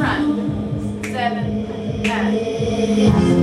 front. Seven, ten.